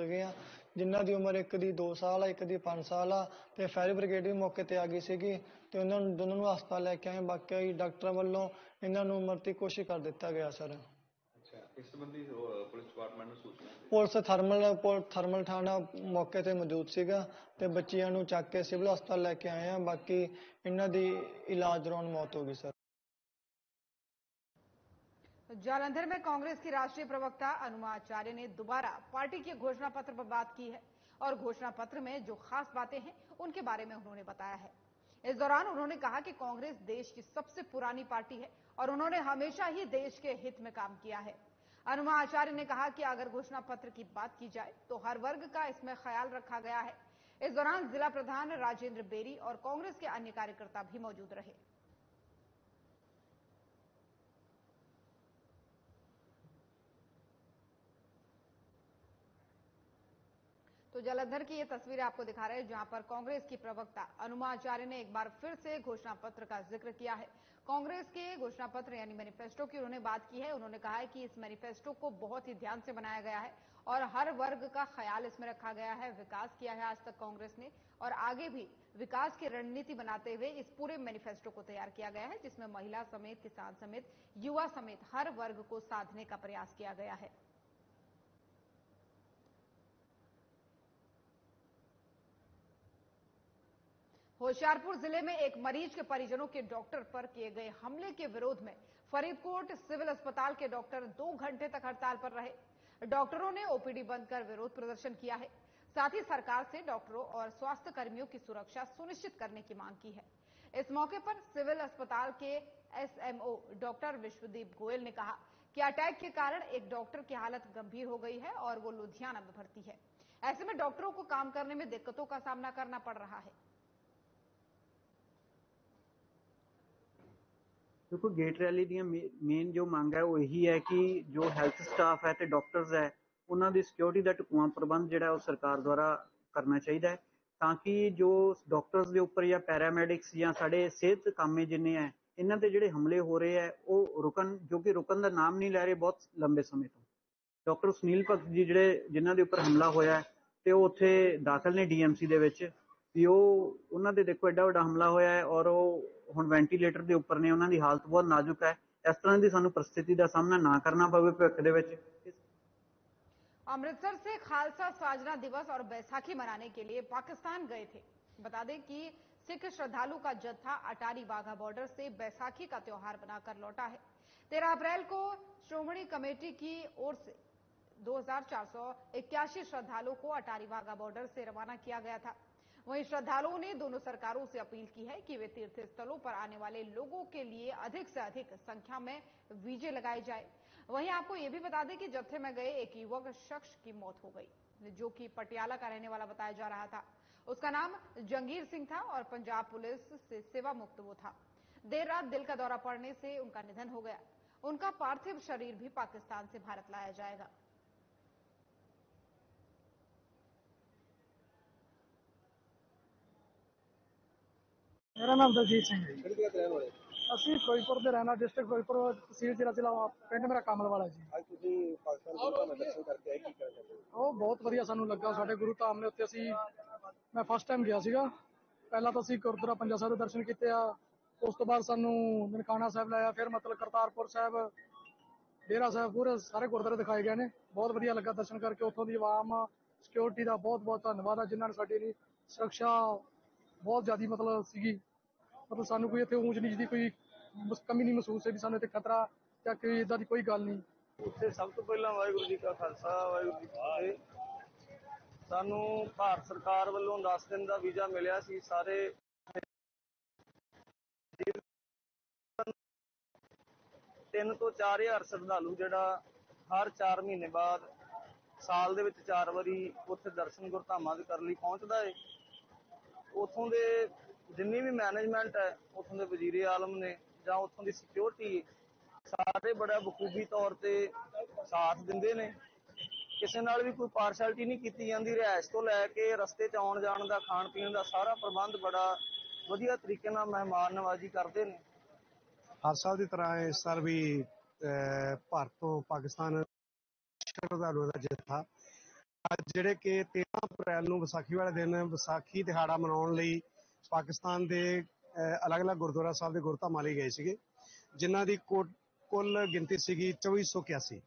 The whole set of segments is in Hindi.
ਸੀਗੇ ਆ ਜਿਨ੍ਹਾਂ ਦੀ ਉਮਰ ਇੱਕ ਦੀ 2 ਸਾਲ ਆ ਇੱਕ ਦੀ 5 ਸਾਲ ਆ ਤੇ ਫਾਇਰ ਬ੍ਰਿਗੇਡ ਵੀ ਮੌਕੇ ਤੇ ਆ ਗਈ ਸੀਗੀ ਤੇ ਉਹਨਾਂ ਨੂੰ ਦੋਨਾਂ ਨੂੰ ਹਸਪਤਾਲ ਲੈ ਕੇ ਆਏ ਬਾਕੀ ਡਾਕਟਰਾਂ ਵੱਲੋਂ ਇਹਨਾਂ ਨੂੰ ਮਰਤੀ ਕੋਸ਼ਿਸ਼ ਕਰ ਦਿੱਤਾ ਗਿਆ ਸਰ। ਅੱਛਾ ਇਸ ਸੰਬੰਧੀ ਅਹ, ਪੁਲਿਸ ਡਿਪਾਰਟਮੈਂਟ ਨੂੰ ਸੂਚਨਾ ਦਿੱਤੀ? ਪੁਲਿਸ ਥਰਮਲ ਪੁਲ- ਥਰਮਲ ਥਾਣਾ ਮੌਕੇ ਤੇ ਮੌਜੂਦ ਸੀਗਾ ਤੇ ਬੱਚਿਆਂ ਨੂੰ ਚੱਕ ਕੇ ਸਿਵਲ ਹਸਪਤਾਲ ਲੈ ਕੇ ਆਏ ਆ ਬਾਕੀ ਇਹਨਾਂ ਦੀ ਇਲਾਜ ਦੌਰਾਨ ਮੌਤ ਹੋ ਗਈ ਸਰ। जालंधर में कांग्रेस की राष्ट्रीय प्रवक्ता अनुमा आचार्य ने दोबारा पार्टी के घोषणा पत्र पर बात की है और घोषणा पत्र में जो खास बातें हैं, उनके बारे में उन्होंने बताया है। इस दौरान उन्होंने कहा कि कांग्रेस देश की सबसे पुरानी पार्टी है और उन्होंने हमेशा ही देश के हित में काम किया है। अनुमा आचार्य ने कहा कि अगर घोषणा पत्र की बात की जाए तो हर वर्ग का इसमें ख्याल रखा गया है। इस दौरान जिला प्रधान राजेंद्र बेरी और कांग्रेस के अन्य कार्यकर्ता भी मौजूद रहे। तो जलंधर की ये तस्वीर आपको दिखा रहे हैं, जहाँ पर कांग्रेस की प्रवक्ता अनुमा आचार्य ने एक बार फिर से घोषणा पत्र का ज़िक्र किया है। कांग्रेस के घोषणा पत्र यानी मैनिफेस्टो की उन्होंने बात की है। उन्होंने कहा है कि इस मैनिफेस्टो को बहुत ही ध्यान से बनाया गया है और हर वर्ग का ख्याल इसमें रखा गया है, विकास किया है आज तक कांग्रेस ने और आगे भी विकास की रणनीति बनाते हुए इस पूरे मैनिफेस्टो को तैयार किया गया है, जिसमें महिला समेत, किसान समेत, युवा समेत हर वर्ग को साधने का प्रयास किया गया है। होशियारपुर ज़िले में एक मरीज़ के परिजनों के डॉक्टर पर किए गए हमले के विरोध में फरीदकोट सिविल अस्पताल के डॉक्टर दो घंटे तक हड़ताल पर रहे। डॉक्टरों ने ओपीडी बंद कर विरोध प्रदर्शन किया है। साथ ही सरकार से डॉक्टरों और स्वास्थ्य कर्मियों की सुरक्षा सुनिश्चित करने की मांग की है। इस मौके पर सिविल अस्पताल के एसएमओ डॉक्टर विश्वदीप गोयल ने कहा कि अटैक के कारण एक डॉक्टर की हालत गंभीर हो गई है और वो लुधियाना में भर्ती है। ऐसे में डॉक्टरों को काम करने में दिक्कतों का सामना करना पड़ रहा है। ਦੇਖੋ ਗੇਟ ਰੈਲੀ ਦੀਆਂ ਮੇਨ ਜੋ ਮੰਗ ਹੈ, ਉਹ ਇਹੀ ਹੈ ਕਿ ਜੋ ਹੈਲਥ ਸਟਾਫ ਹੈ ਤੇ ਡਾਕਟਰਸ ਹੈ, ਉਹਨਾਂ ਦੀ ਸਿਕਿਉਰਿਟੀ ਦਾ ਟੁਕਵਾ ਪ੍ਰਬੰਧ ਜਿਹੜਾ ਉਹ ਸਰਕਾਰ ਦੁਆਰਾ ਕਰਨਾ ਚਾਹੀਦਾ ਹੈ ਤਾਂ ਕਿ ਜੋ ਡਾਕਟਰਸ ਦੇ ਉੱਪਰ ਜਾਂ ਪੈਰਾਮੈਡਿਕਸ ਜਾਂ ਸਾਡੇ ਸਿਹਤ ਕਾਮੇ ਜਿੰਨੇ ਹੈ, ਇਹਨਾਂ ਤੇ ਜਿਹੜੇ ਹਮਲੇ ਹੋ ਰਹੇ ਹੈ, ਉਹ ਰੁਕਣ, ਜੋ ਕਿ ਰੁਕਣ ਦਾ ਨਾਮ ਨਹੀਂ ਲੈ ਰਹੇ ਬਹੁਤ ਲੰਬੇ ਸਮੇਂ ਤੋਂ। ਡਾਕਟਰ ਸੁਨੀਲ ਭਗਤ ਜੀ ਜਿਹੜੇ, ਜਿਨ੍ਹਾਂ ਦੇ ਉੱਪਰ ਹਮਲਾ ਹੋਇਆ ਹੈ ਤੇ ਉਹ ਉੱਥੇ ਦਾਖਲ ਨੇ ਡੀਐਮਸੀ ਦੇ ਵਿੱਚ ਵੀ ਉਹ, ਉਹਨਾਂ ਦੇ ਦੇਖੋ, ਐਡਾ ਵੱਡਾ ਹਮਲਾ ਹੋਇਆ ਹੈ ਔਰ ਉਹ ਹੁਣ ਵੈਂਟੀਲੇਟਰ ਦੇ ਉੱਪਰ ਨੇ ਉਹਨਾਂ ਦੀ ਹਾਲਤ ਬਹੁਤ ਨਾਜ਼ੁਕ ਹੈ ਇਸ ਤਰ੍ਹਾਂ ਦੀ ਸਾਨੂੰ परिस्थिति ਦਾ ਸਾਹਮਣਾ ਨਾ ਕਰਨਾ ਪਵੇ ਭਵਿੱਖ ਦੇ ਵਿੱਚ अमृतसर से खालसा साजना दिवस और बैसाखी मनाने के लिए पाकिस्तान गए थे बता दें कि सिख श्रद्धालु का जत्था अटारी वाघा बॉर्डर से बैसाखी का त्योहार बनाकर लौटा है तेरह अप्रैल को श्रोमणी कमेटी की ओर से दो श्रद्धालुओं को अटारी वाघा बॉर्डर से रवाना किया गया था वहीं श्रद्धालुओं ने दोनों सरकारों से अपील की है कि वे तीर्थ स्थलों पर आने वाले लोगों के लिए अधिक से अधिक संख्या में वीजे लगाए जाए। वहीं आपको यह भी बता दें कि जत्थे में गए एक युवक शख्स की मौत हो गई, जो कि पटियाला का रहने वाला बताया जा रहा था। उसका नाम जंगीर सिंह था और पंजाब पुलिस से सेवा मुक्त वो था। देर रात दिल का दौरा पड़ने से उनका निधन हो गया। उनका पार्थिव शरीर भी पाकिस्तान से भारत लाया जाएगा। ਮੇਰਾ ਨਾਮ ਦਲਜੀਤ ਸਿੰਘ ਹੈ ਜੀ। ਕਿਹੜੀ ਜਗ੍ਹਾ ਤੇ ਰਹਿਣ ਵਾਲੇ ਅਸੀਂ ਫਿਰੋਜ਼ਪੁਰ ਦੇ ਰਹਿਣਾ ਡਿਸਟ੍ਰਿਕਟ ਫਿਰੋਜ਼ਪੁਰ ਤਹਿਸੀਲ ਜ਼ਿਲ੍ਹਾ ਜ਼ਿਲ੍ਹਾ ਪਿੰਡ ਮੇਰਾ ਕਮਲ ਵਾਲਾ ਜੀ। ਅੱਜ ਤੁਸੀਂ ਪਾਕਿਸਤਾਨ ਗੁਰੂ ਦਾ ਦਰਸ਼ਨ ਕਰਕੇ ਆਏ ਕੀ ਕਹਿਣਾ ਚਾਹੁੰਦੇ ਹੋ? ਉਹ ਬਹੁਤ ਵਧੀਆ ਸਾਨੂੰ ਲੱਗਾ ਸਾਡੇ ਗੁਰੂ ਧਾਮ ਨੇ ਉੱਤੇ ਅਸੀਂ ਮੈਂ ਫਸਟ ਟਾਈਮ ਗਿਆ ਸੀਗਾ। ਪਹਿਲਾਂ ਤਾਂ ਅਸੀਂ ਗੁਰਦੁਆਰਾ ਪੰਜਾ ਸਾਹਿਬ ਦੇ ਦਰਸ਼ਨ ਕੀਤੇ ਆ ਉਸ ਤੋਂ ਬਾਅਦ ਸਾਨੂੰ ਨਨਕਾਣਾ ਸਾਹਿਬ ਲਾਇਆ ਫਿਰ ਮਤਲਬ ਕਰਤਾਰਪੁਰ ਸਾਹਿਬ ਡੇਰਾ ਸਾਹਿਬ ਪੂਰੇ ਸਾਰੇ ਗੁਰਦੁਆਰੇ ਦਿਖਾਏ ਗਏ ਨੇ। ਬਹੁਤ ਵਧੀਆ ਲੱਗਾ ਦਰਸ਼ਨ ਕਰਕੇ ਉੱਥੋਂ ਦੀ ਆਵਾਮ ਸਿਕਿਉਰਿਟੀ ਦਾ ਬਹੁਤ ਬਹੁਤ ਧੰਨਵਾਦ ਆ ਜਿਨ੍ਹਾਂ ਨੇ ਸਾਡੀ ਲਈ ਸੁਰੱਖਿਆ ਬਹੁਤ ਜ਼ਿਆਦੀ ਮਤਲਬ ਸੀਗੀ। ਮਤਲਬ ਸਾਨੂੰ ਕੋਈ ਇੱਥੇ ਊਂਚ ਨੀਚ ਦੀ ਕੋਈ ਮਸ- ਕਮੀ ਨਹੀਂ ਮਹਿਸੂਸ ਹੋਈ ਵੀ ਸਾਨੂੰ ਇੱਥੇ ਖਤਰਾ ਜਾਂ ਕੋਈ ਇਦਾਂ ਦੀ ਕੋਈ ਗੱਲ ਨਹੀਂ। ਉੱਥੇ ਸਭ ਤੋਂ ਪਹਿਲਾਂ ਵਾਹਿਗੁਰੂ ਜੀ ਕਾ ਖਾਲਸਾ, ਵਾਹਿਗੁਰੂ ਜੀ ਕੀ ਫਤਿਹ। ਸਾਨੂੰ ਭਾਰਤ ਸਰਕਾਰ ਵੱਲੋਂ 10 ਦਿਨ ਦਾ ਵੀਜ਼ਾ ਮਿਲਿਆ ਸੀ, ਸਾਰੇ ਤਿੰਨ ਤੋਂ 4000 ਸ਼ਰਧਾਲੂ ਜਿਹੜਾ ਹਰ 4 ਮਹੀਨੇ ਬਾਅਦ ਸਾਲ ਦੇ ਵਿੱਚ 4 ਵਾਰੀ ਉੱਥੇ ਦਰਸ਼ਨ ਗੁਰਧਾਮਾਂ ਦੇ ਕਰਨ ਲਈ ਪਹੁੰਚਦਾ ਏ। ਉਥੋਂ ਦੇ ਜਿੰਨੀ ਵੀ ਮੈਨੇਜਮੈਂਟ ਹੈ, ਉਥੋਂ ਦੇ ਵਜ਼ੀਰੇ ਆਲਮ ਨੇ ਜਾਂ ਉਥੋਂ ਦੀ ਸਿਕਿਉਰਿਟੀ ਸਾਰੇ ਬੜਾ ਬਖੂਬੀ ਤੌਰ ਤੇ ਸਾਥ ਦਿੰਦੇ ਨੇ। ਕਿਸੇ ਨਾਲ ਵੀ ਕੋਈ ਪਾਰਸ਼ੈਲਿਟੀ ਨਹੀਂ ਕੀਤੀ ਜਾਂਦੀ, ਰਿਹਾਇਸ਼ ਤੋਂ ਲੈ ਕੇ ਰਸਤੇ 'ਚ ਆਉਣ ਜਾਣ ਦਾ, ਖਾਣ ਪੀਣ ਦਾ ਸਾਰਾ ਪ੍ਰਬੰਧ ਬੜਾ ਵਧੀਆ ਤਰੀਕੇ ਨਾਲ ਮਹਿਮਾਨ ਨਵਾਜ਼ੀ ਕਰਦੇ ਨੇ। ਹਰ ਸਾਲ ਦੀ ਤਰ੍ਹਾਂ ਇਸ ਸਾਲ ਵੀ ਭਾਰਤ ਤੋਂ ਪਾਕਿਸਤਾਨ ਸ਼ਰਧਾਲੂਆਂ ਦਾ ਜੱਥਾ। ਅੱਜ ਜਿਹੜੇ ਕਿ 13 ਅਪ੍ਰੈਲ ਨੂੰ ਵਿਸਾਖੀ ਵਾਲੇ ਦਿਨ ਵਿਸਾਖੀ ਦਿਹਾੜਾ ਮਨਾਉਣ ਲਈ ਪਾਕਿਸਤਾਨ ਦੇ ਅਲੱਗ-ਅਲੱਗ ਗੁਰਦੁਆਰਾ ਸਾਹਿਬ ਦੇ ਗੁਰਧਾਮਾਂ ਲਈ ਗਏ ਸੀਗੇ ਜਿਨ੍ਹਾਂ ਦੀ ਕੁੱਲ ਗਿਣਤੀ ਸੀਗੀ 2481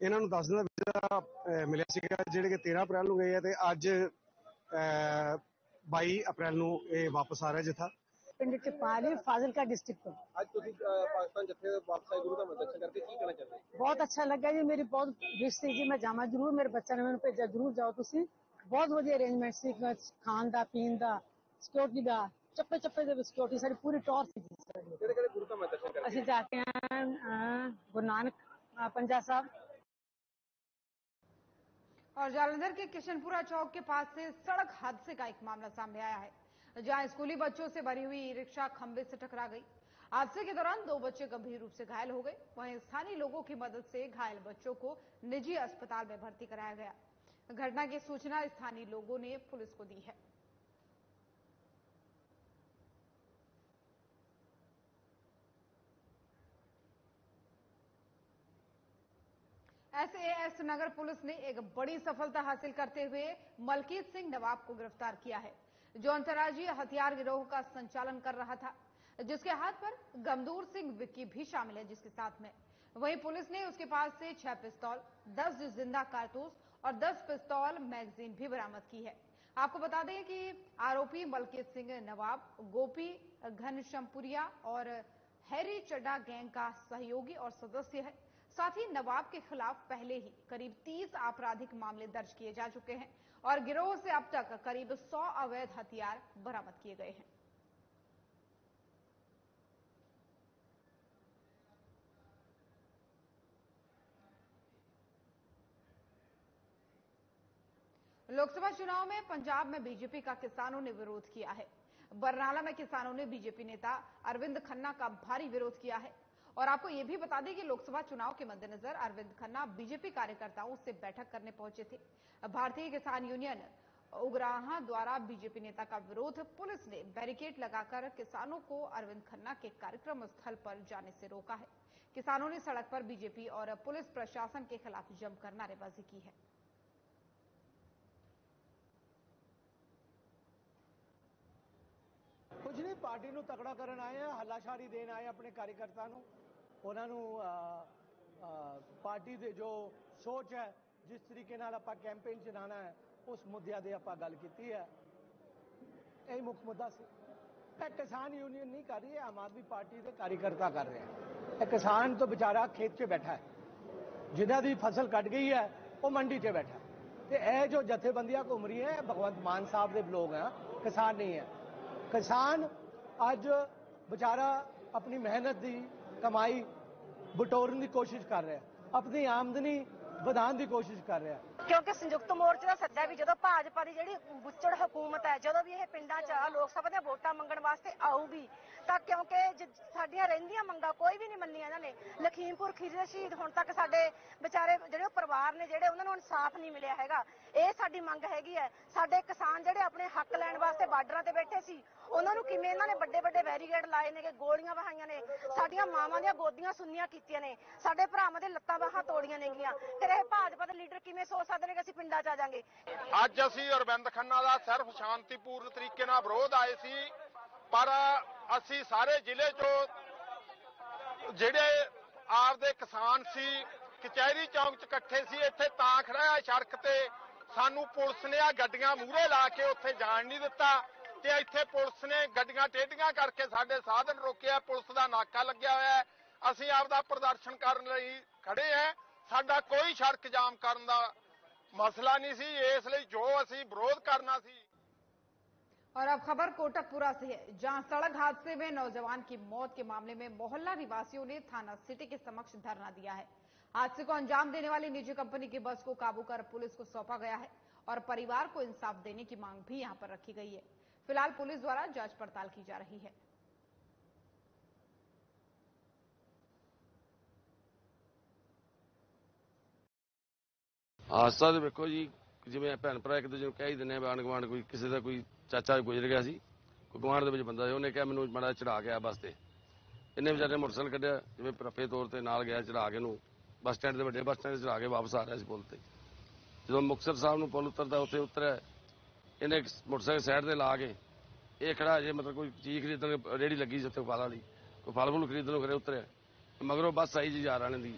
ਇਹਨਾਂ ਨੂੰ 10 ਦਿਨ ਦਾ ਵੀਜ਼ਾ ਮਿਲਿਆ ਸੀਗਾ ਜਿਹੜੇ ਕਿ 13 ਅਪ੍ਰੈਲ ਨੂੰ ਗਏ ਆ ਤੇ ਅੱਜ ਅਹ, 22 ਅਪ੍ਰੈਲ ਨੂੰ ਇਹ ਵਾਪਸ ਆ ਰਿਹਾ ਜਥਾ। ਪਿੰਡ ਟਿਪਾਲੀ ਫਾਜ਼ਿਲਕਾ ਡਿਸਟ੍ਰਿਕਟ ਤੋਂ। ਅੱਜ ਤੁਸੀਂ ਪਾਕਿਸਤਾਨ ਜੱਥੇ ਵਾਪਸ ਆਏ ਗੁਰੂ ਦਾ ਦਰਸ਼ਨ ਕਰਕੇ ਕੀ ਕਹਿਣਾ ਚਾਹੁੰਦੇ ਹੋ? ਬਹੁਤ ਅੱਛਾ ਲੱਗਾ ਜੀ ਮੇਰੀ ਬਹੁਤ ਵਿਸ਼ ਸੀ ਜੀ ਮੈਂ ਜਾਵਾਂ ਜ਼ਰੂਰ ਮੇਰੇ ਬੱਚਿਆਂ ਨੇ ਮੈਨੂੰ ਭੇਜਿਆ ਜ਼ਰੂਰ ਜਾਓ ਤੁਸੀਂ। ਬਹੁਤ ਵਧੀਆ ਅਰੇਂਜਮੈਂਟ ਸੀ ਖਾਣ ਦਾ ਪੀਣ ਦਾ। सिक्योरिटी का चप्पे चप्पे सिक्योरिटी सारी पूरी टॉर थी असि जाके हैं अं, गुरु नानक अं, पंजा साहब। और जालंधर के किशनपुरा चौक के पास से सड़क हादसे का एक मामला सामने आया है जहाँ स्कूली बच्चों से भरी हुई रिक्शा खंबे से टकरा गई। हादसे के दौरान दो बच्चे गंभीर रूप से घायल हो गए। वहीं स्थानीय लोगों की मदद से घायल बच्चों को निजी अस्पताल में भर्ती कराया गया। घटना की सूचना स्थानीय लोगों ने पुलिस को दी है। एसएएस नगर पुलिस ने एक बड़ी सफलता हासिल करते हुए मलकीत सिंह नवाब को गिरफ़्तार किया है, जो अंतर्राज्यीय हथियार गिरोह का संचालन कर रहा था, जिसके हाथ पर गमदूर सिंह विक्की भी शामिल है, जिसके साथ में। वहीं पुलिस ने उसके पास से छह पिस्तौल, दस ज़िंदा कारतूस और दस पिस्तौल मैगजीन भी बरामद की है। आपको बता दें कि आरोपी मलकीत सिंह नवाब, गोपी घनशमपुरिया और हैरी चड्डा गैंग का सहयोगी और सदस्य है। साथ ही नवाब के खिलाफ पहले ही करीब 30 आपराधिक मामले दर्ज किए जा चुके हैं और गिरोह से अब तक करीब 100 अवैध हथियार बरामद किए गए हैं। लोकसभा चुनाव में पंजाब में बीजेपी का किसानों ने विरोध किया है। बरनाला में किसानों ने बीजेपी नेता अरविंद खन्ना का भारी विरोध किया है। और आपको यह भी बता दें कि लोकसभा चुनाव के मद्देनजर अरविंद खन्ना बीजेपी कार्यकर्ताओं से बैठक करने पहुंचे थे भारतीय किसान यूनियन उग्राहा द्वारा बीजेपी नेता का विरोध पुलिस ने बैरिकेड लगाकर किसानों को अरविंद खन्ना के कार्यक्रम स्थल पर जाने से रोका है किसानों ने सड़क पर बीजेपी और पुलिस प्रशासन के खिलाफ जमकर नारेबाजी की है ਕੁਝ ਨਹੀਂ ਪਾਰਟੀ ਨੂੰ ਤਕੜਾ ਕਰਨ ਆਏ ਆ ਹੱਲਾਸ਼ਾਰੀ ਦੇਣ ਆਏ ਆ ਆਪਣੇ ਕਾਰਜਕਰਤਾ ਨੂੰ ਉਹਨਾਂ ਨੂੰ ਪਾਰਟੀ ਦੇ ਜੋ ਸੋਚ ਹੈ, ਜਿਸ ਤਰੀਕੇ ਨਾਲ ਆਪਾਂ ਕੈਂਪੇਨ ਚਲਾਉਣਾ ਹੈ, ਉਸ ਮੁੱਦਿਆਂ ਦੇ ਆਪਾਂ ਗੱਲ ਕੀਤੀ ਹੈ। ਇਹ ਮੁੱਖ ਮੁੱਦਾ ਸੀ। ਇਹ ਕਿਸਾਨ ਯੂਨੀਅਨ ਨਹੀਂ ਕਰ ਰਹੀ ਹੈ ਆਮ ਆਦਮੀ ਪਾਰਟੀ ਦੇ ਕਾਰਜਕਰਤਾ ਕਰ ਰਹੇ ਹੈ। ਇਹ ਕਿਸਾਨ ਤੋਂ ਵਿਚਾਰਾ ਖੇਤ 'ਚ ਬੈਠਾ ਹੈ। ਜਿਨ੍ਹਾਂ ਦੀ ਫਸਲ ਕੱਟ ਗਈ ਹੈ, ਉਹ ਮੰਡੀ 'ਚ ਬੈਠਾ ਹੈ। ਤੇ ਇਹ ਜੋ ਜਥੇਬੰਦੀਆਂ ਘੁੰਮ ਰਹੀਆਂ ਇਹ ਭਗਵੰਤ ਮਾਨ ਸਾਹਿਬ ਦੇ ਲੋਕ ਆ, ਕਿਸਾਨ ਨਹੀਂ ਹੈ। ਕਿਸਾਨ ਅੱਜ ਵਿਚਾਰਾ ਆਪਣੀ ਮਿਹਨਤ ਦੀ ਕਮਾਈ ਬਟੋਰਨ ਦੀ ਕੋਸ਼ਿਸ਼ ਕਰ ਰਿਹਾ। ਆਪਣੀ ਆਮਦਨੀ ਵਧਾਉਣ ਦੀ ਕੋਸ਼ਿਸ਼ ਕਰ ਰਿਹਾ। ਕਿਉਂਕਿ ਸੰਯੁਕਤ ਮੋਰਚੇ ਦਾ ਸੱਦਾ ਵੀ ਜਦੋਂ ਭਾਜਪਾ ਦੀ ਜਿਹੜੀ ਬੁੱਚੜ ਹਕੂਮਤ ਹੈ, ਜਦੋਂ ਵੀ ਇਹ ਪਿੰਡਾਂ 'ਚ ਲੋਕ ਸਭਾ ਦੀਆਂ ਵੋਟਾਂ ਮੰਗਣ ਵਾਸਤੇ ਆਊਗੀ, ਤਾਂ ਕਿਉਂਕਿ ਸਾਡੀਆਂ ਰਹਿੰਦੀਆਂ ਮੰਗਾਂ ਕੋਈ ਵੀ ਨਹੀਂ ਮੰਨੀਆਂ ਇਹਨਾਂ ਨੇ। ਲਖੀਮਪੁਰ ਖੀਰੇ ਸ਼ਹੀਦ ਹੁਣ ਤੱਕ ਸਾਡੇ ਵਿਚਾਰੇ, ਜਿਹੜੇ ਉਹ ਪਰਿਵਾਰ ਨੇ, ਜਿਹੜੇ ਉਹਨਾਂ ਨੂੰ ਇਨਸਾਫ ਨਹੀਂ ਮਿਲਿਆ ਹੈਗਾ। ਇਹ ਸਾਡੀ ਮੰਗ ਹੈਗੀ ਹੈ। ਸਾਡੇ ਕਿਸਾਨ ਜਿਹੜੇ ਆਪਣੇ ਹੱਕ ਲੈਣ ਵਾਸਤੇ ਬਾਰਡਰਾਂ ਤੇ ਬੈਠੇ ਸੀ, ਉਹਨਾਂ ਨੂੰ ਕਿਵੇਂ ਇਹਨਾਂ ਨੇ ਵੱਡੇ ਵੱਡੇ ਬੈਰੀਗੇਡ ਲਾਏ ਨੇਗੇ, ਗੋਲੀਆਂ ਵਹਾਈਆਂ ਨੇ, ਸਾਡੀਆਂ ਮਾਵਾਂ ਦੀਆਂ ਗੋਦੀਆਂ ਸੁੰਨੀਆਂ ਕੀਤੀਆਂ ਨੇ, ਸਾਡੇ ਭਰਾਵਾਂ ਦੇ ਲੱਤਾਂ ਬਾਹਾਂ ਤੋੜੀਆਂ ਨੇਗੀਆਂ। ਫਿਰ ਇਹ ਭਾਜਪਾ ਦੇ ਲੀਡਰ ਕਿਵੇਂ ਸੋਚ ਸਕਦੇ ਨੇ ਕਿ ਅਸੀਂ ਪਿੰਡਾਂ 'ਚ ਆ ਜਾਾਂਗੇ। ਅੱਜ ਅਸੀਂ ਅਰਵਿੰਦ ਖੰਨਾ ਦਾ ਸਿਰਫ ਸ਼ਾਂਤੀਪੂਰਨ ਤਰੀਕੇ ਨਾਲ ਵਿਰੋਧ ਆਏ ਸੀ, ਪਰ ਅਸੀਂ ਸਾਰੇ ਜ਼ਿਲ੍ਹੇ ਚੋਂ ਜਿਹੜੇ ਆਪਦੇ ਕਿਸਾਨ ਸੀ, ਕਚਹਿਰੀ ਚੌਂਕ 'ਚ ਇਕੱਠੇ ਸੀ, ਇੱਥੇ ਤਾਂ ਖੜਾ ਸੜਕ ਤੇ ਸਾਨੂੰ ਪੁਲਿਸ ਨੇ ਆ ਗੱਡੀਆਂ ਮੂਹਰੇ ਲਾ ਕੇ ਉੱਥੇ ਜਾਣ ਨਹੀਂ ਦਿੱਤਾ ਤੇ ਇੱਥੇ ਪੁਲਿਸ ਨੇ ਗੱਡੀਆਂ ਟੇਢੀਆਂ ਕਰਕੇ ਸਾਡੇ ਸਾਧਨ ਰੋਕਿਆ ਪੁਲਿਸ ਦਾ ਨਾਕਾ ਲੱਗਿਆ ਹੋਇਆ ਹੈ ਅਸੀਂ ਆਪਦਾ ਪ੍ਰਦਰਸ਼ਨ ਕਰਨ ਲਈ ਖੜੇ ਆ ਸਾਡਾ ਕੋਈ ਸੜਕ ਜਾਮ ਕਰਨ ਦਾ ਮਸਲਾ ਨਹੀਂ ਸੀ ਇਸ ਲਈ ਜੋ ਅਸੀਂ ਵਿਰੋਧ ਕਰਨਾ ਸੀ और अब खबर कोटकपुरा से है जहां सड़क हादसे में नौजवान की मौत के मामले में मोहल्ला निवासियों ने थाना सिटी के समक्ष धरना दिया है हादसे को अंजाम देने वाली निजी कंपनी की बस को काबू कर पुलिस को सौंपा गया है और परिवार को इंसाफ देने की मांग भी यहां पर रखी गई है फिलहाल पुलिस द्वारा जांच पड़ताल की जा रही है ਹਾਦਸਾ ਤੇ ਵੇਖੋ ਜੀ ਜਿਵੇਂ ਭੈਣ ਭਰਾ ਇੱਕ ਦੂਜੇ ਨੂੰ ਕਹਿ ਹੀ ਦਿੰਦੇ ਆ ਆਂਢ ਗੁਆਂਢ ਕੋਈ ਕਿਸੇ ਦਾ ਕੋਈ ਚਾਚਾ ਗੁਜ਼ਰ ਗਿਆ ਸੀ ਕੋਈ ਗੁਆਂਢ ਦੇ ਵਿੱਚ ਬੰਦਾ ਸੀ ਉਹਨੇ ਕਿਹਾ ਮੈਨੂੰ ਮਾੜਾ ਚੜਾ ਕੇ ਆ ਬੱਸ ਤੇ ਇਹਨੇ ਵਿਚਾਰੇ ਨੇ ਮੋਟਰਸਾਈਕਲ ਕੱਢਿਆ ਜਿਵੇਂ ਰਫੇ ਤੌਰ ਤੇ ਨਾਲ ਗਿਆ ਚੜਾ ਕੇ ਨੂੰ ਬੱਸ ਸਟੈਂਡ ਦੇ ਵੱਡੇ ਬੱਸ ਸਟੈਂਡ ਤੇ ਚਲਾ ਕੇ ਵਾਪਸ ਆ ਰਿਹਾ ਸੀ ਪੁਲ ਤੇ। ਜਦੋਂ ਮੁਕਤਸਰ ਸਾਹਿਬ ਨੂੰ ਪੁਲ ਉਤਰਦਾ, ਉੱਥੇ ਉਤਰਿਆ। ਇਹਨੇ ਮੋਟਰਸਾਈਕਲ ਸਾਈਡ ਤੇ ਲਾ ਕੇ ਇਹ ਖੜਾ ਜੇ, ਮਤਲਬ ਕੋਈ ਚੀਜ਼ ਖਰੀਦਣ ਰੇੜੀ ਲੱਗੀ ਸੀ ਉੱਥੇ ਫਲ ਵਾਲੀ ਕੋਈ ਫਲ ਫੁੱਲ ਖਰੀਦਣ ਨੂੰ ਖਰੇ ਉਤਰਿਆ। ਮਗਰੋਂ ਬੱਸ ਆਈ ਜੀ ਯਾਰ ਵਾਲਿਆਂ ਦੀ।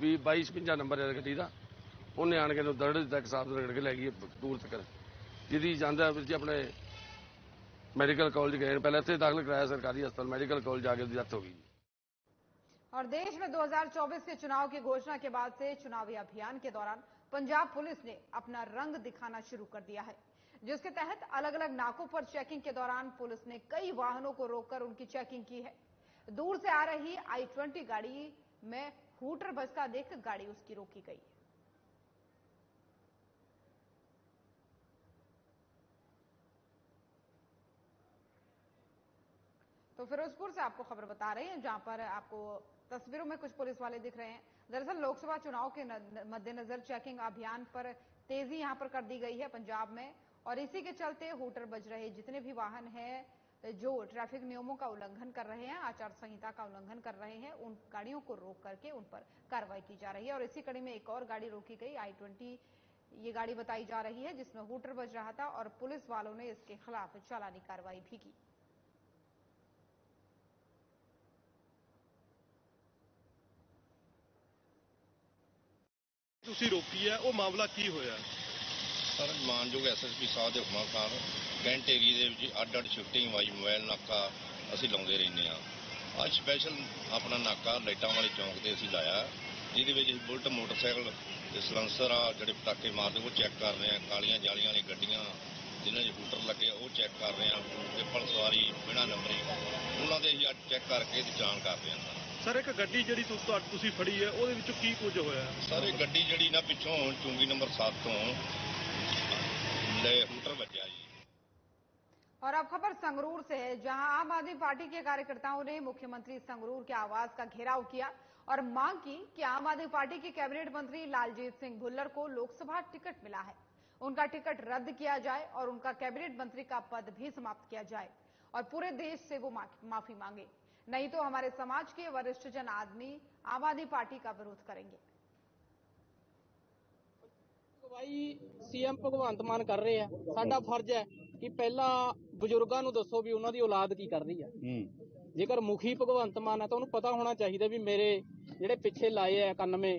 ਵੀ 2256 ਨੰਬਰ ਹੈ ਗੱਡੀ ਦਾ। ਉਹਨੇ ਆਣ ਕੇ ਨੂੰ ਦਰੜ ਦਿੱਤਾ, ਇੱਕ ਰਗੜ ਕੇ ਲੈ ਗਈ, ਦੂਰ ਤੱਕ ਜਿਹਦੀ ਜਾਂਦਾ ਵਿੱਚ ਆਪਣੇ ਮੈਡੀਕਲ ਕਾਲਜ ਗਏ ਨੇ। ਪਹਿਲਾਂ ਇੱਥੇ ਦਾਖਲ ਕਰਾਇਆ ਸਰਕਾਰੀ ਹਸਪਤਾਲ, ਮੈਡੀਕਲ ਕਾਲਜ ਜਾ ਕੇ ਉਹਦੀ ਡੈਥ ਹੋ गई और देश में 2024 के चुनाव की घोषणा के बाद से चुनावी अभियान के दौरान पंजाब पुलिस ने अपना रंग दिखाना शुरू कर दिया है, जिसके तहत अलग अलग नाकों पर चेकिंग के दौरान पुलिस ने कई वाहनों को रोककर उनकी चेकिंग की है। दूर से आ रही आई ट्वेंटी गाड़ी में हूटर बजता देख गाड़ी उसकी रोकी गई। तो फिरोजपुर से आपको खबर बता रहे हैं, जहाँ पर आपको तस्वीरों में कुछ पुलिस वाले दिख रहे हैं। दरअसल लोकसभा चुनाव के मद्देनजर चेकिंग अभियान पर तेज़ी यहाँ पर कर दी गई है पंजाब में, और इसी के चलते होटर बज रहे जितने भी वाहन हैं, जो ट्रैफ़िक नियमों का उल्लंघन कर रहे हैं, आचार संहिता का उल्लंघन कर रहे हैं, उन गाड़ियों को रोक करके उन पर कार्रवाई की जा रही है। और इसी कड़ी में एक और गाड़ी रोकी गई, आई ट्वेंटी। ये गाड़ी बताई जा रही है, जिसमें हूटर बज रहा था और पुलिस वालों ने इसके खिलाफ चालानी कार्रवाई भी की। ਤੁਸੀਂ ਰੋਕੀ ਹੈ ਉਹ ਮਾਮਲਾ ਕੀ ਹੋਇਆ? ਸਰ ਮਾਨਯੋਗ ਐਸਐਸਪੀ ਸਾਹਿਬ ਦੇ ਹੁਕਮਾਂ ਅਨੁਸਾਰ ਕੈਂਟ ਏਰੀਏ ਦੇ ਵਿੱਚ ਅੱਡ ਅੱਡ ਸ਼ਿਫਟਿੰਗ ਵਾਈ ਮੋਬਾਈਲ ਨਾਕਾ ਅਸੀਂ ਲਾਉਂਦੇ ਰਹਿੰਦੇ ਆ ਅੱਜ ਸਪੈਸ਼ਲ ਆਪਣਾ ਨਾਕਾ ਲਾਈਟਾਂ ਵਾਲੇ ਚੌਂਕ ਤੇ ਅਸੀਂ ਲਾਇਆ ਜਿਹਦੇ ਵਿੱਚ ਅਸੀਂ ਬੁਲਟ ਮੋਟਰਸਾਈਕਲ ਤੇ ਸਲੈਂਸਰ ਆ ਜਿਹੜੇ ਪਟਾਕੇ ਮਾਰਦੇ ਉਹ ਚੈੱਕ ਕਰ ਰਹੇ ਆ ਕਾਲੀਆਂ ਜਾਲੀਆਂ ਵਾਲੀ ਗੱਡੀਆਂ ਜਿਨ੍ਹਾਂ 'ਚ ਹੂਟਰ ਲੱਗੇ ਆ, ਉਹ ਚੈੱਕ ਕਰ ਰਹੇ ਆ ਟ੍ਰਿਪਲ ਸਵਾਰੀ ਬਿਨਾਂ ਨੰਬਰੀ ਉਹਨਾਂ ਦੇ ਅਸੀਂ ਅੱਜ ਚੈੱਕ ਕਰਕੇ ਤੇ ਜਾਣ ਕਰਦੇ ਰਹੇ ਆ ਸਰ ਇੱਕ ਗੱਡੀ ਜਿਹੜੀ ਤੁ- ਤੁਹਾ- ਤੁਸੀਂ ਫੜੀ ਹੈ ਉਹਦੇ ਵਿੱਚੋਂ ਕੀ ਕੁਝ ਹੋਇਆ ਸਰ ਇਹ ਗੱਡੀ ਜਿਹੜੀ ਨਾ ਪਿੱਛੋਂ ਚੁੰਗੀ ਨੰਬਰ 7 ਤੋਂ ਲੈ ਹੂਟਰ ਵੱਜਿਆ ਜੀ और अब खबर संगरूर से है जहां आम आदमी पार्टी के कार्यकर्ताओं ने मुख्यमंत्री संगरूर के आवास का घेराव किया और मांग की कि आम आदमी पार्टी के कैबिनेट मंत्री लालजीत सिंह भुल्लर को लोकसभा टिकट मिला है उनका टिकट रद्द किया जाए और उनका कैबिनेट मंत्री का पद भी समाप्त किया जाए और पूरे देश से वो मा- माफी मांगे नहीं तो हमारे समाज के वरिष्ठ जन आदमी आम आदमी पार्टी का विरोध करेंगे ਅਗਵਾਈ ਸੀਐਮ ਭਗਵੰਤ ਮਾਨ ਕਰ ਰਹੇ ਆ ਸਾਡਾ ਫਰਜ਼ ਹੈ ਕਿ ਪਹਿਲਾਂ ਬਜ਼ੁਰਗਾਂ ਨੂੰ ਦੱਸੋ ਵੀ ਉਹਨਾਂ ਦੀ ਔਲਾਦ ਕੀ ਕਰ ਰਹੀ ਆ ਜੇਕਰ ਮੁਖੀ ਭਗਵੰਤ ਮਾਨ ਹੈ ਤਾਂ ਉਹਨੂੰ ਪਤਾ ਹੋਣਾ ਚਾਹੀਦਾ ਵੀ ਮੇਰੇ ਜਿਹੜੇ ਪਿੱਛੇ ਲਾਏ ਆ 91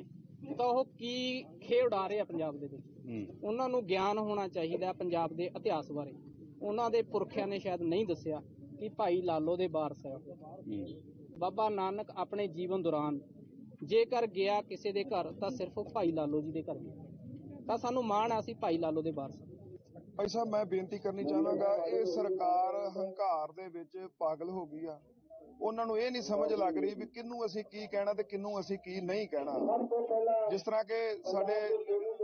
ਤਾਂ ਉਹ ਕੀ ਖੇ ਉਡਾ ਰਹੇ ਆ ਪੰਜਾਬ ਦੇ ਵਿੱਚ ਉਹਨਾਂ ਨੂੰ ਗਿਆਨ ਹੋਣਾ ਚਾਹੀਦਾ ਪੰਜਾਬ ਦੇ ਇਤਿਹਾਸ ਬਾਰੇ ਉਹਨਾਂ ਦੇ ਪੁਰਖਿਆਂ ਨੇ ਸ਼ਾਇਦ ਨਹੀਂ ਦੱਸਿਆ ਕਿ ਭਾਈ ਲਾਲੋ ਦੇ ਵਾਰਸ ਹੈ। ਬਾਬਾ ਨਾਨਕ ਆਪਣੇ ਜੀਵਨ ਦੌਰਾਨ ਜੇਕਰ ਗਿਆ ਕਿਸੇ ਦੇ ਘਰ ਤਾਂ ਸਿਰਫ ਭਾਈ ਲਾਲੋ ਜੀ ਦੇ ਘਰ ਗਿਆ ਤਾਂ ਸਾਨੂੰ ਮਾਣ ਆ ਅਸੀਂ ਭਾਈ ਲਾਲੋ ਦੇ ਵਾਰਸ। ਭਾਈ ਸਾਹਿਬ ਮੈਂ ਬੇਨਤੀ ਕਰਨੀ ਚਾਹਾਂਗਾ ਇਹ ਸਰਕਾਰ ਹੰਕਾਰ ਦੇ ਵਿੱਚ ਪਾਗਲ ਹੋ ਗਈ ਆ ਉਹਨਾਂ ਨੂੰ ਇਹ ਨਹੀਂ ਸਮਝ ਲੱਗ ਰਹੀ ਵੀ ਕਿਹਨੂੰ ਅਸੀਂ ਕੀ ਕਹਿਣਾ ਤੇ ਕਿਹਨੂੰ ਅਸੀਂ ਕੀ ਨਹੀਂ ਕਹਿਣਾ ਜਿਸ ਤਰ੍ਹਾਂ ਕਿ ਸਾਡੇ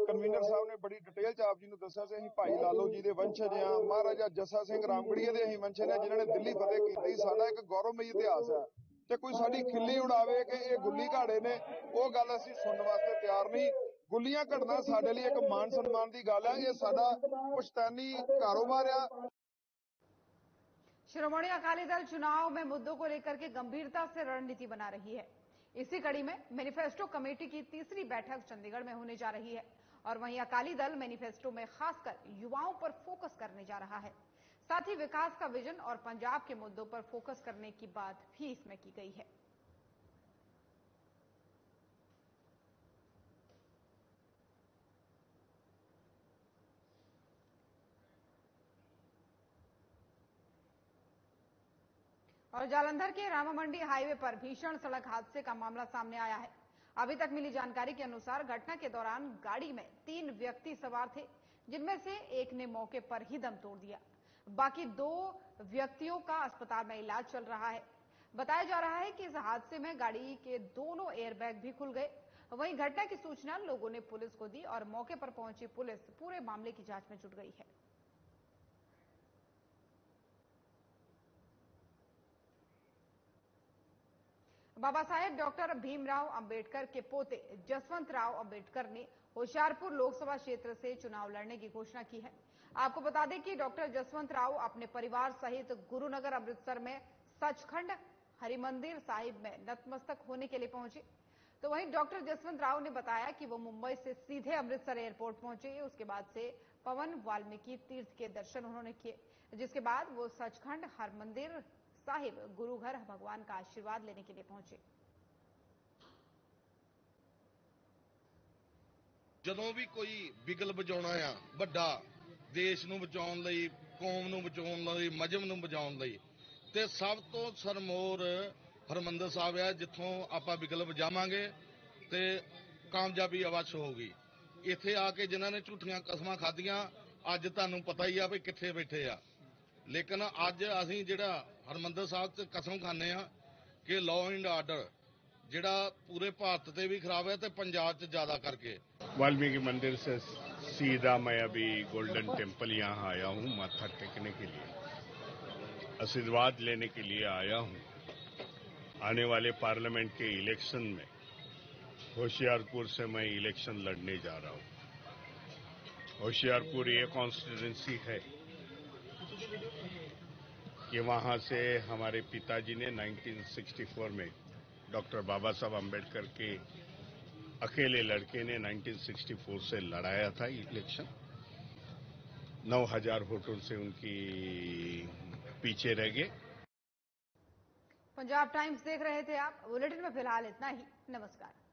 ਕਨਵੀਨਰ ਸਾਹਿਬ ਨੇ ਬੜੀ ਡਿਟੇਲ ਚ ਆਪ ਜੀ ਨੂੰ ਦੱਸਿਆ ਸੀ ਅਸੀਂ ਭਾਈ ਲਾਲੋ ਜੀ ਦੇ ਵੰਸ਼ਜ ਆ ਮਹਾਰਾਜਾ ਜੱਸਾ ਸਿੰਘ ਰਾਮਗੜੀਏ ਦੇ ਅਸੀਂ ਵੰਸ਼ਜ ਆ ਜਿਨ੍ਹਾਂ ਨੇ ਦਿੱਲੀ ਫਤਿਹ ਕੀਤੀ ਸਾਡਾ ਇੱਕ ਗੌਰਵਮਈ ਇਤਿਹਾਸ ਹੈ ਤੇ ਕੋਈ ਸਾਡੀ ਖਿੱਲੀ ਉਡਾਵੇ ਕਿ ਇਹ ਗੁੱਲੀ ਘਾੜੇ ਨੇ ਉਹ ਗੱਲ ਅਸੀਂ ਸੁਣਨ ਵਾਸਤੇ ਤਿਆਰ ਨਹੀਂ ਗੁੱਲੀਆਂ ਘੜਨਾ ਸਾਡੇ ਲਈ ਇੱਕ ਮਾਨ ਸਨਮਾਨ ਦੀ ਗੱਲ ਹੈ ਇਹ ਸਾਡਾ ਪੁਸ਼ਤੈਨੀ ਕਾਰੋਬਾਰ ਆ शिरोमणि अकाली दल चुनाव में मुद्दों को लेकर के गंभीरता से रणनीति बना रही है इसी कड़ी में मैनिफेस्टो कमेटी की तीसरी बैठक चंडीगढ़ में होने जा रही है और वहीं अकाली दल मैनिफेस्टो में खासकर युवाओं पर फोकस करने जा रहा है। साथ ही विकास का विजन और पंजाब के मुद्दों पर फोकस करने की बात भी इसमें की गई है। और जालंधर के रामा मंडी हाईवे पर भीषण सड़क हादसे का मामला सामने आया है। अभी तक मिली जानकारी के अनुसार घटना के दौरान गाड़ी में तीन व्यक्ति सवार थे, जिनमें से एक ने मौके पर ही दम तोड़ दिया। बाकी दो व्यक्तियों का अस्पताल में इलाज चल रहा है। बताया जा रहा है कि इस हादसे में गाड़ी के दोनों एयरबैग भी खुल गए। वहीं घटना की सूचना लोगों ने पुलिस को दी और मौके पर पहुँची पुलिस पूरे मामले की जाँच में जुट गई है। बाबा साहेब, डॉक्टर भीमराव अंबेडकर के पोते जसवंत राव अंबेडकर ने होशियारपुर लोकसभा क्षेत्र से चुनाव लड़ने की घोषणा की है। आपको बता दें कि डॉक्टर जसवंत राव अपने परिवार सहित गुरुनगर अमृतसर में सचखंड हरिमंदिर साहिब में नतमस्तक होने के लिए पहुँचे। तो वहीं डॉक्टर जसवंत राव ने बताया कि वो मुंबई से सीधे अमृतसर एयरपोर्ट पहुँचे। उसके बाद से पवन वाल्मीकि तीर्थ के दर्शन उन्होंने किए, जिसके बाद वो सचखंड हरमंदिर साहिब गुरु घर भगवान का आशीर्वाद लेने के लिए पहुंचे ਜਦੋਂ ਵੀ ਕੋਈ ਬਿਗਲ ਵਜਾਉਣਾ ਆ ਵੱਡਾ ਦੇਸ਼ ਨੂੰ ਬਚਾਉਣ ਲਈ ਕੌਮ ਨੂੰ ਬਚਾਉਣ ਲਈ ਮਜਮ ਨੂੰ ਬਚਾਉਣ ਲਈ ਤੇ ਸਭ ਤੋਂ ਸਰਮੋਰ ਹਰਮੰਦਰ ਸਾਹਿਬ ਆ ਜਿੱਥੋਂ ਆਪਾਂ ਬਿਗਲ ਵਜਾਵਾਂਗੇ ਤੇ ਕਾਮਯਾਬੀ ਅਵਸ਼ ਹੋਊਗੀ ਇੱਥੇ ਆ ਕੇ ਜਿਨ੍ਹਾਂ ਨੇ ਝੂਠੀਆਂ ਕਸਮਾਂ ਖਾਧੀਆਂ ਅੱਜ ਤੁਹਾਨੂੰ ਪਤਾ ਹੀ ਆ ਵੀ ਕਿੱਥੇ ਬੈਠੇ ਆ ਲੇਕਿਨ ਅੱਜ ਅਸੀਂ ਜਿਹੜਾ ਹਰਮੰਦਰ ਸਾਹਿਬ ਤੇ ਕਸਮ ਖਾਂਦੇ ਆ ਕਿ ਲਾਅ ਐਂਡ ਆਰਡਰ ਜਿਹੜਾ ਪੂਰੇ ਭਾਰਤ ਤੇ ਵੀ ਖਰਾਬ ਹੈ ਤੇ ਪੰਜਾਬ 'ਚ ਜ਼ਿਆਦਾ ਕਰਕੇ वाल्मीकि मंदिर से सीधा मैं अभी गोल्डन टेम्पल यहाँ आया हूँ माथा टेकने के लिए आशीर्वाद लेने के लिए आया हूँ आने वाले पार्लियामेंट के इलेक्शन में होशियारपुर से मैं इलेक्शन लड़ने जा रहा हूँ होशियारपुर ये कॉन्स्टिट्यूंसी है कि वहाँ से हमारे पिताजी ने 1964 में डॉक्टर बाबा साहब अंबेडकर के अकेले लड़के ने 1964 से लड़ाया था इलेक्शन। 9000 वोटों से उनकी पीछे रह गए। पंजाब टाइम्स देख रहे थे आप। बुलेटिन में फ़िलहाल इतना ही। नमस्कार।